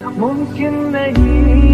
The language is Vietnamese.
मुमकिन नहीं है